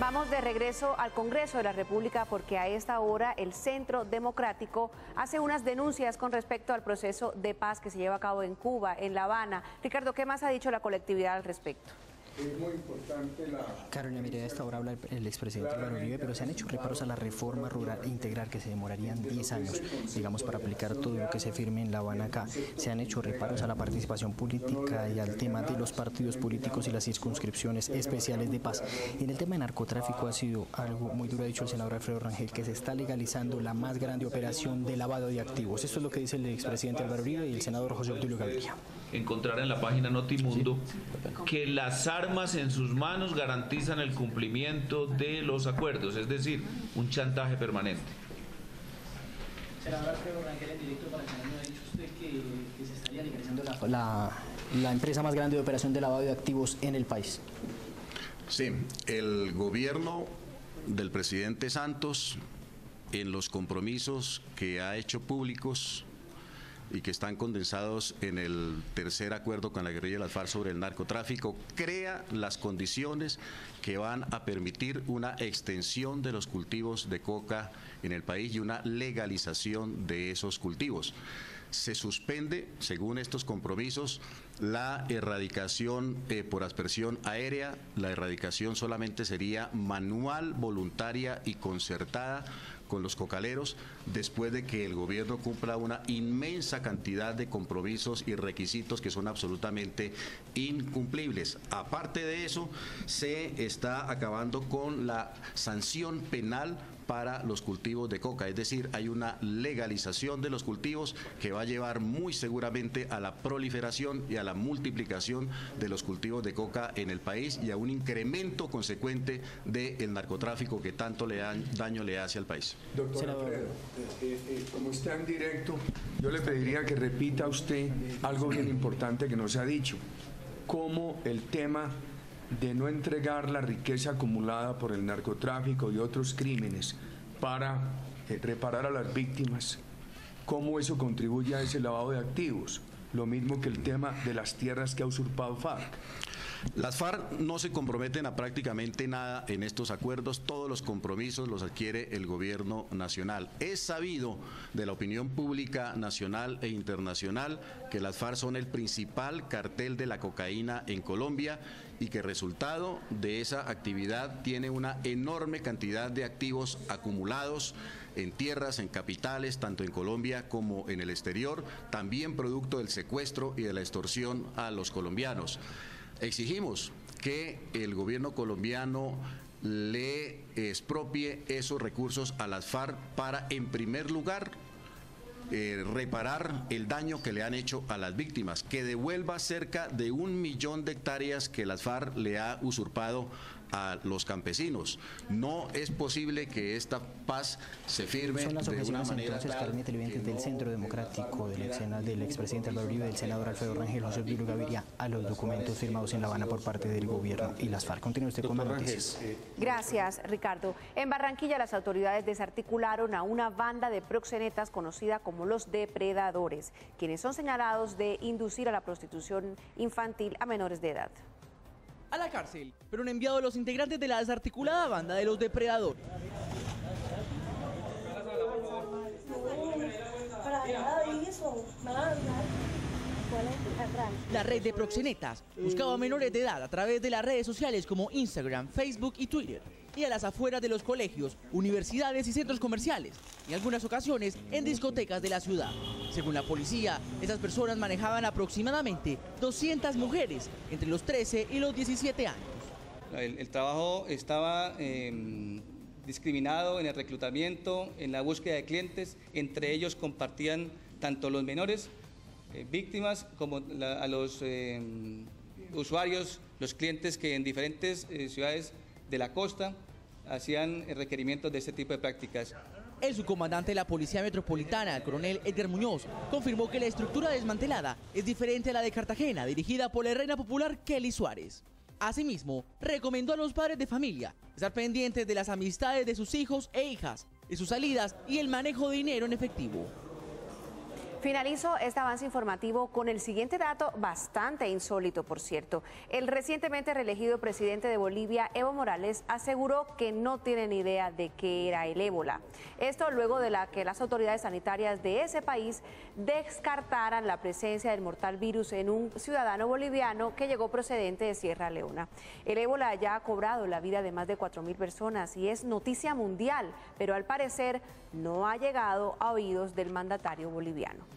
Vamos de regreso al Congreso de la República porque a esta hora el Centro Democrático hace unas denuncias con respecto al proceso de paz que se lleva a cabo en Cuba, en La Habana. Ricardo, ¿qué más ha dicho la colectividad al respecto? Es muy importante la... Carolina, mire, a esta hora habla el, expresidente Álvaro Uribe, pero se han hecho reparos a la reforma rural integral que se demorarían 10 años, digamos, para aplicar todo lo que se firme en La Habana acá. Se han hecho reparos a la participación política y al tema de los partidos políticos y las circunscripciones especiales de paz. En el tema de narcotráfico ha sido algo muy duro, ha dicho el senador Alfredo Rangel, que se está legalizando la más grande operación de lavado de activos. Esto es lo que dice el expresidente Álvaro Uribe y el senador José Obdulio Gaviria. Encontrar en la página Notimundo que las armas en sus manos garantizan el cumplimiento de los acuerdos, es decir, un chantaje permanente. La, la empresa más grande de operación de lavado de activos en el país. Sí, el gobierno del presidente Santos en los compromisos que ha hecho públicos y que están condensados en el tercer acuerdo con la guerrilla de las FARC sobre el narcotráfico, crea las condiciones que van a permitir una extensión de los cultivos de coca en el país y una legalización de esos cultivos. Se suspende, según estos compromisos, la erradicación eh, por aspersión aérea. La erradicación solamente sería manual, voluntaria y concertada con los cocaleros después de que el gobierno cumpla una inmensa cantidad de compromisos y requisitos que son absolutamente incumplibles. Aparte de eso, se está acabando con la sanción penal para los cultivos de coca, es decir, hay una legalización de los cultivos que va a llevar muy seguramente a la proliferación y a la multiplicación de los cultivos de coca en el país y a un incremento consecuente del narcotráfico que tanto le daño le hace al país. Doctor Alfredo, eh, eh, como está en directo, yo le pediría que repita a usted algo bien importante que no se ha dicho, cómo el tema de no entregar la riqueza acumulada por el narcotráfico y otros crímenes para eh, reparar a las víctimas, cómo eso contribuye a ese lavado de activos, lo mismo que el tema de las tierras que ha usurpado FARC. Las FARC no se comprometen a prácticamente nada en estos acuerdos, todos los compromisos los adquiere el gobierno nacional. Es sabido de la opinión pública nacional e internacional que las FARC son el principal cartel de la cocaína en Colombia y que resultado de esa actividad tiene una enorme cantidad de activos acumulados en tierras, en capitales, tanto en Colombia como en el exterior, también producto del secuestro y de la extorsión a los colombianos. Exigimos que el gobierno colombiano le expropie esos recursos a las FARC para, en primer lugar, eh, reparar el daño que le han hecho a las víctimas, que devuelva cerca de un millón de hectáreas que las FARC le ha usurpado a los campesinos. No es posible que esta paz se firme Son las de una manera entonces, Carolina Televidentes, del Centro Democrático, del, ex, del expresidente Álvaro Uribe, del senador Alfredo Rangel, José Luis Gaviria, a los documentos firmados en La Habana por parte del gobierno y las FARC. Continúe usted con más noticias. Eh, Gracias, Ricardo. En Barranquilla, las autoridades desarticularon a una banda de proxenetas conocida como los depredadores, quienes son señalados de inducir a la prostitución infantil a menores de edad a la cárcel, pero un enviado de los integrantes de la desarticulada banda de los depredadores. La red de proxenetas buscaba a menores de edad a través de las redes sociales como Instagram, Facebook y Twitter a las afueras de los colegios, universidades y centros comerciales, y en algunas ocasiones en discotecas de la ciudad. Según la policía, esas personas manejaban aproximadamente 200 mujeres entre los 13 y los 17 años. El, trabajo estaba em, discriminado en el reclutamiento, en la búsqueda de clientes, entre ellos compartían tanto los menores eh, víctimas como a los em, usuarios, los clientes que en diferentes eh, ciudades de la costa hacían requerimientos de este tipo de prácticas. El subcomandante de la Policía Metropolitana, el coronel Edgar Muñoz, confirmó que la estructura desmantelada es diferente a la de Cartagena, dirigida por la reina popular Kelly Suárez. Asimismo, recomendó a los padres de familia estar pendientes de las amistades de sus hijos e hijas, de sus salidas y el manejo de dinero en efectivo. Finalizo este avance informativo con el siguiente dato, bastante insólito, por cierto. El recientemente reelegido presidente de Bolivia, Evo Morales, aseguró que no tienen idea de qué era el ébola. Esto luego de que las autoridades sanitarias de ese país descartaran la presencia del mortal virus en un ciudadano boliviano que llegó procedente de Sierra Leona. El ébola ya ha cobrado la vida de más de 4.000 personas y es noticia mundial, pero al parecer no ha llegado a oídos del mandatario boliviano.